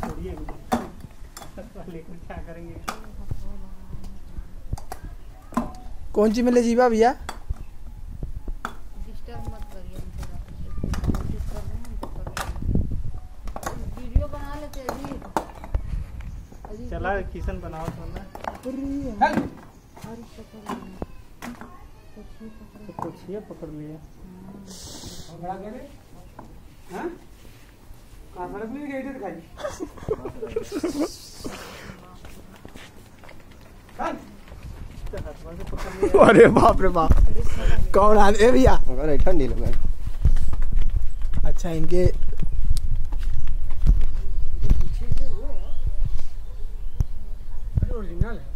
छोड़िए लेकर क्या करेंगे? कौन सी मिले जीवा भैया? हैं हैं। हैं चला किशन बनाओ तो ना तो कुछ ये पकड़ लिए। बड़ा करे हाँ में गई थी तो लिए अरे बाप रे बाप। कौन आ ए भैया। अरे ठंडी लगे। अच्छा इनके है।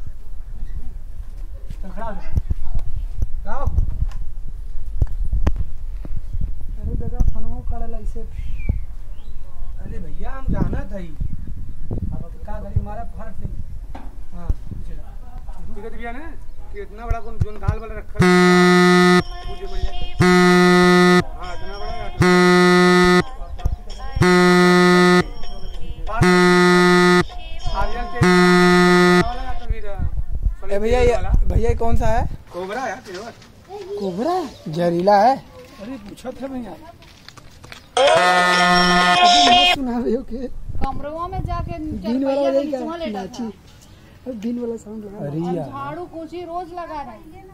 हो। लाओ। अरे दादा अरे भैया हम जाना था ही। का गाड़ी हमारा फ़र्क से हाँ। ठीक है भैया ना कि इतना बड़ा कौन जोन दाल वाला रखा है? मुझे बढ़िया हाँ इतना बड़ा भैया भैया कौन सा है? कोबरा यार कोबरा? जहरीला है। अरे पूछा था भैया। सुना कमरों में जाके दिन वाला लेटा था। अब दिन वाला साउंड लगा अरे अब यार। झाड़ू पोछी रोज लगा रहे हैं।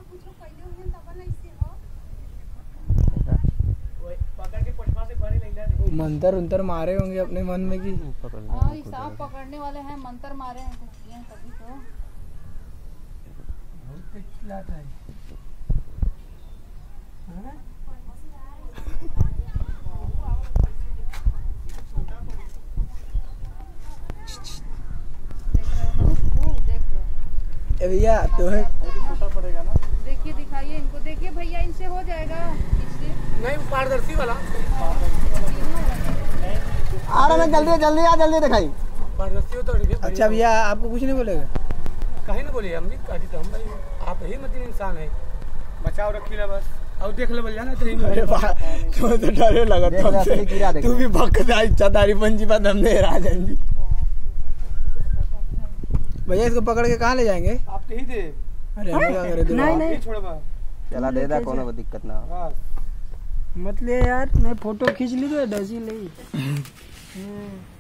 पकड़ के पटवा से पानी लग जाए मंतर उंतर मारे होंगे अपने मन में कि हाँ पकड़ने वाले हैं मंत्र मारे हैं कुछ किए तभी तो। बहुत चिल्लाता है? देख रहे हो ना खूब देख लो ए भैया पड़ेगा ना देखिए दिखाइए इनको। देखिए भैया इनसे हो जाएगा। नहीं पारदर्शी वाला। आ रहा है जल्दी जल्दी आ जल्दी दिखाई। पारदर्शी तो अच्छा भैया। आपको कुछ नहीं बोलेगा? कहीं ना बोलिए हम भी काटी तो हम भाई। आप ही मतलब इंसान है। बचाव रखी ले बस। और देख ले बलिया ना तो अरे तो तो डरे लगा तू भी भक्त जा इच्छाधारी पंजी बात हमने राजन जी। भैया इसको पकड़ के कहाँ ले जाएँगे? आप तो ही दे अरे हम क्या करे नहीं नहीं। छोड़बा चला दे दा कोनो दिक्कत ना हो। बस मत ले यार मैं फ़ोटो खींच ली तो डजी ले